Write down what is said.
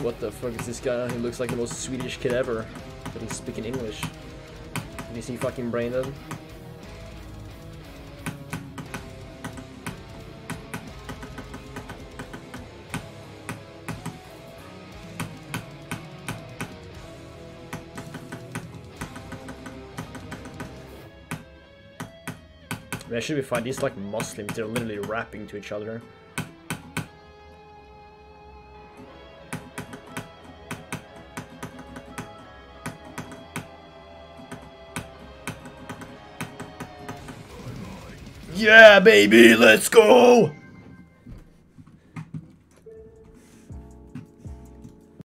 What the fuck is this guy? He looks like the most Swedish kid ever. But he's speaking English. Did you see fucking Brandon? That should be fine. These like Muslims, they're literally rapping to each other. Yeah, baby, let's go!